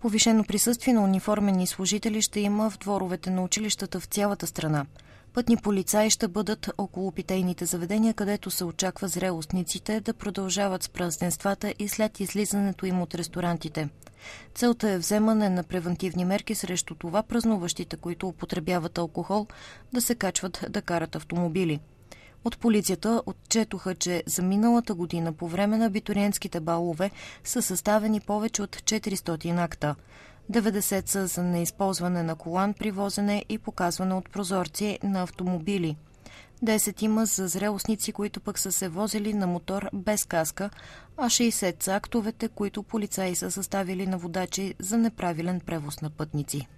Повишено присъствие на униформени служители ще има в дворовете на училищата в цялата страна. Пътни полицаи ще бъдат около питейните заведения, където се очаква зрелостниците да продължават с празненствата и след излизането им от ресторантите. Целта е вземане на превентивни мерки срещу това празнуващите, които употребяват алкохол, да се качват да карат автомобили. От полицията отчетоха, че за миналата година по време на абитуриентските балове са съставени повече от 400 акта. 90 са за неизползване на колан при возене и показване от прозорци на автомобили. 10 има за зрелостници, които пък са се возили на мотор без каска, а 60 са актовете, които полицаи са съставили на водачи за неправилен превоз на пътници.